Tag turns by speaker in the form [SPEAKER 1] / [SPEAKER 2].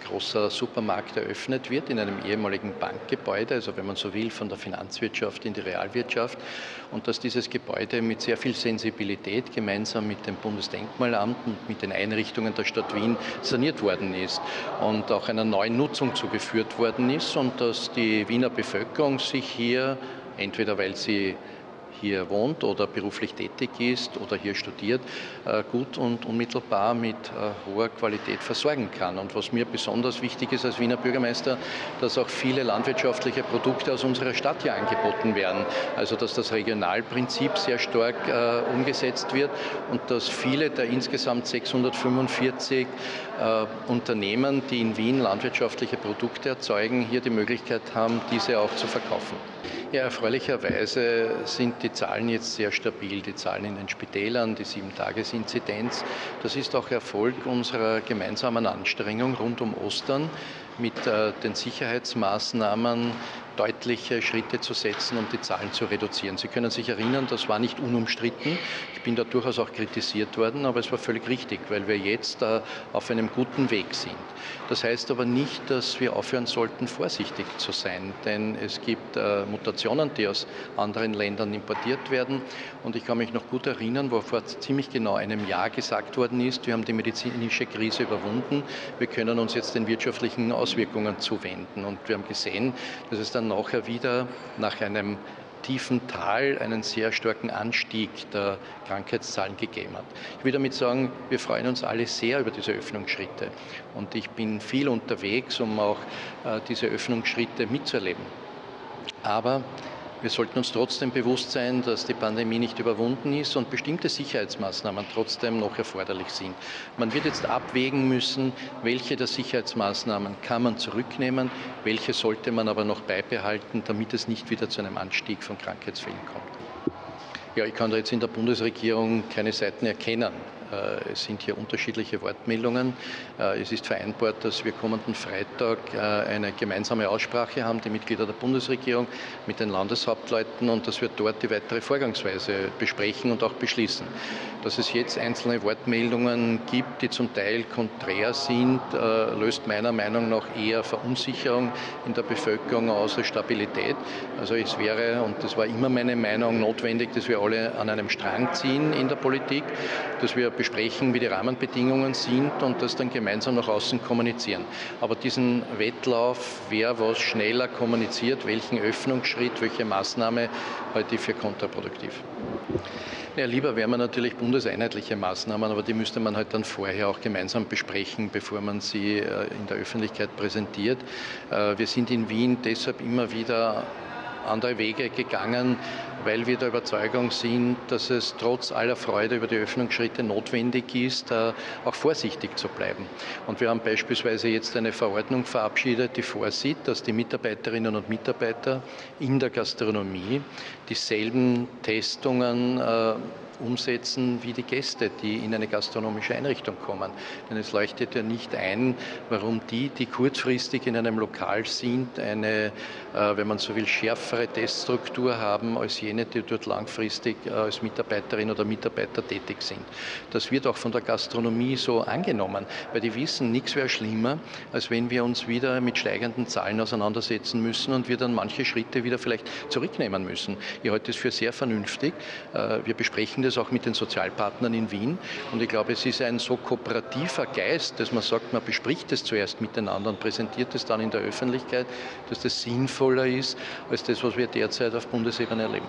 [SPEAKER 1] großer Supermarkt eröffnet wird in einem ehemaligen Bankgebäude, also wenn man so will, von der Finanzwirtschaft in die Realwirtschaft und dass dieses Gebäude mit sehr viel Sensibilität gemeinsam mit dem Bundesdenkmalamt und mit den Einrichtungen der Stadt Wien saniert worden ist und auch einer neuen Nutzung zugeführt worden ist und dass die Wiener Bevölkerung sich hier entweder weil sie hier wohnt oder beruflich tätig ist oder hier studiert, äh, gut und unmittelbar mit äh, hoher Qualität versorgen kann. Und was mir besonders wichtig ist als Wiener Bürgermeister, dass auch viele landwirtschaftliche Produkte aus unserer Stadt hier angeboten werden. Also dass das Regionalprinzip sehr stark äh, umgesetzt wird und dass viele der insgesamt 645 Unternehmen, die in Wien landwirtschaftliche Produkte erzeugen, hier die Möglichkeit haben, diese auch zu verkaufen. Ja, erfreulicherweise sind die Zahlen jetzt sehr stabil. Die Zahlen in den Spitälern, die Sieben-Tages-Inzidenz. Das ist auch Erfolg unserer gemeinsamen Anstrengung rund um Ostern mit äh, den Sicherheitsmaßnahmen deutliche Schritte zu setzen, um die Zahlen zu reduzieren. Sie können sich erinnern, das war nicht unumstritten. Ich bin da durchaus auch kritisiert worden, aber es war völlig richtig, weil wir jetzt äh, auf einem guten Weg sind. Das heißt aber nicht, dass wir aufhören sollten, vorsichtig zu sein, denn es gibt äh, Mutationen, die aus anderen Ländern importiert werden. Und ich kann mich noch gut erinnern, wo vor ziemlich genau einem Jahr gesagt worden ist, wir haben die medizinische Krise überwunden, wir können uns jetzt den wirtschaftlichen Auswirkungen zuwenden. Und wir haben gesehen, dass es dann nachher wieder nach einem tiefen Tal einen sehr starken Anstieg der Krankheitszahlen gegeben hat. Ich will damit sagen, wir freuen uns alle sehr über diese Öffnungsschritte und ich bin viel unterwegs, um auch äh, diese Öffnungsschritte mitzuerleben. Aber wir sollten uns trotzdem bewusst sein, dass die Pandemie nicht überwunden ist und bestimmte Sicherheitsmaßnahmen trotzdem noch erforderlich sind. Man wird jetzt abwägen müssen, welche der Sicherheitsmaßnahmen kann man zurücknehmen, welche sollte man aber noch beibehalten, damit es nicht wieder zu einem Anstieg von Krankheitsfällen kommt. Ja, ich kann da jetzt in der Bundesregierung keine Seiten erkennen. Äh, es sind hier unterschiedliche Wortmeldungen. Äh, es ist vereinbart, dass wir kommenden Freitag äh, eine gemeinsame Aussprache haben, die Mitglieder der Bundesregierung mit den Landeshauptleuten und dass wir dort die weitere Vorgangsweise besprechen und auch beschließen. Dass es jetzt einzelne Wortmeldungen gibt, die zum Teil konträr sind, löst meiner Meinung nach eher Verunsicherung in der Bevölkerung aus als Stabilität. Also es wäre, und das war immer meine Meinung, notwendig, dass wir alle an einem Strang ziehen in der Politik, dass wir besprechen, wie die Rahmenbedingungen sind und das dann gemeinsam nach außen kommunizieren. Aber diesen Wettlauf, wer was schneller kommuniziert, welchen Öffnungsschritt, welche Maßnahme, halte ich für kontraproduktiv. Ja, lieber wären wir natürlich bundeseinheitliche Maßnahmen, aber die müsste man halt dann vorher auch gemeinsam besprechen, bevor man sie äh, in der Öffentlichkeit präsentiert. Äh, wir sind in Wien deshalb immer wieder andere Wege gegangen, weil wir der Überzeugung sind, dass es trotz aller Freude über die Öffnungsschritte notwendig ist, äh, auch vorsichtig zu bleiben. Und wir haben beispielsweise jetzt eine Verordnung verabschiedet, die vorsieht, dass die Mitarbeiterinnen und Mitarbeiter in der Gastronomie dieselben Testungen äh, umsetzen wie die Gäste, die in eine gastronomische Einrichtung kommen. Denn es leuchtet ja nicht ein, warum die, die kurzfristig in einem Lokal sind, eine, äh, wenn man so will, schärfere Teststruktur haben als jene, die dort langfristig äh, als Mitarbeiterin oder Mitarbeiter tätig sind. Das wird auch von der Gastronomie so angenommen, weil die wissen, nichts wäre schlimmer, als wenn wir uns wieder mit steigenden Zahlen auseinandersetzen müssen und wir dann manche Schritte wieder vielleicht zurücknehmen müssen. Ich halte es für sehr vernünftig. Äh, wir besprechen das das auch mit den Sozialpartnern in Wien. Und ich glaube, es ist ein so kooperativer Geist, dass man sagt, man bespricht es zuerst miteinander und präsentiert es dann in der Öffentlichkeit, dass das sinnvoller ist als das, was wir derzeit auf Bundesebene erleben.